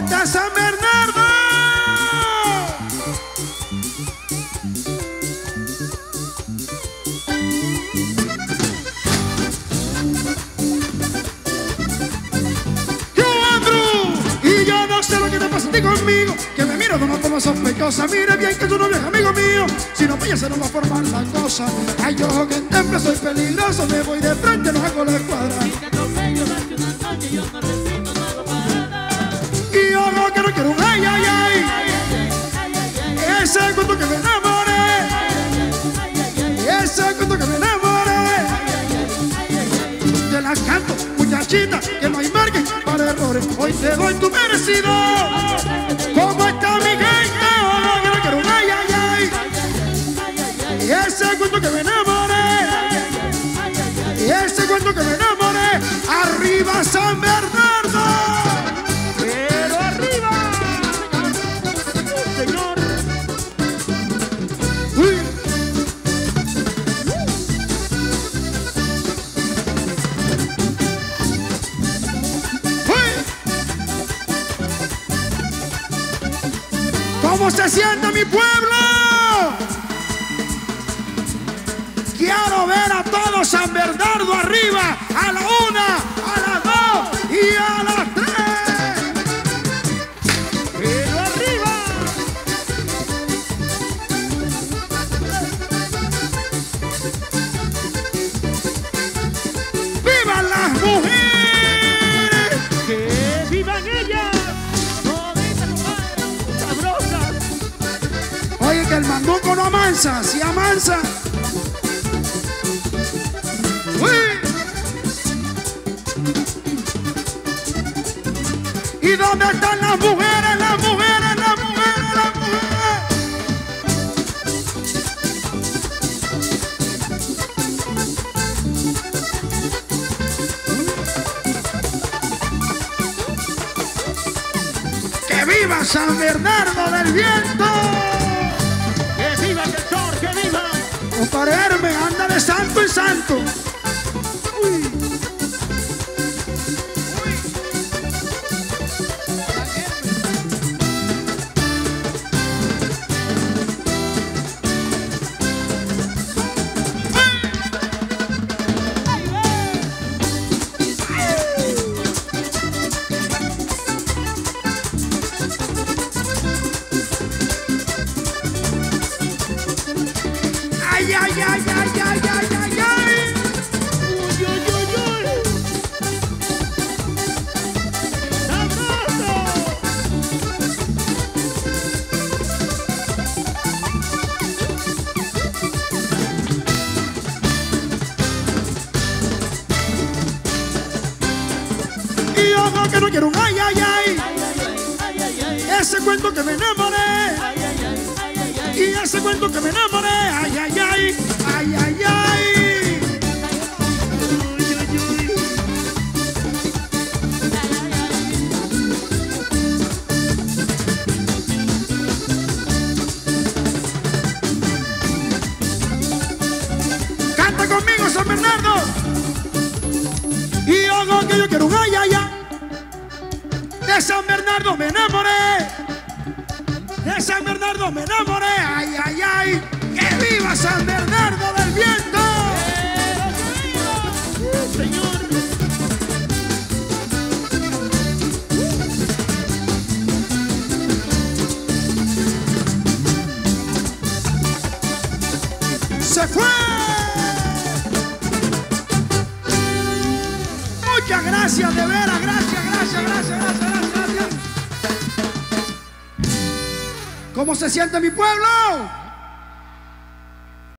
está San Bernardo? Yo Andrew y yo no sé lo que te pasa a ti conmigo Que me miro de una forma sospechosa. Mire bien que tú no eres amigo mío Si no se nos va a formar la cosa Ay yo que en temple soy peligroso Me voy de frente, no hago la escuadra. Si te atropello, una noche, yo no no Ese cuento que me enamoré Ese cuento que me enamoré Te las canto, muchachita Que no hay margen para errores. Hoy te doy tu merecido. ¿Cómo está mi gente? Oh, no quiero, quiero ay, ay, ay. Ese cuento que me enamoré ¿Cómo se siente mi pueblo? Quiero ver a todo San Bernardo arriba, a la una, amansa, si amansa. Uy. ¿Y dónde están las mujeres, las mujeres, las mujeres, las mujeres? ¡Que viva San Bernardo del Viento! Compadre anda de santo y santo. Que no quiero un ay, ay, ay. Ese cuento que me enamoré. Cuento que me enamoré. Ay, ay, ay, ay, ay, ay. Canta conmigo, San Bernardo. Y no, que yo quiero un ay, ay, ay. De San Bernardo me enamoré. De San Bernardo me enamoré. Ay, ay, ay. Que viva San Bernardo del Viento. Señor. se fue. Muchas gracias, de veras, gracias, ¿Cómo se siente mi pueblo?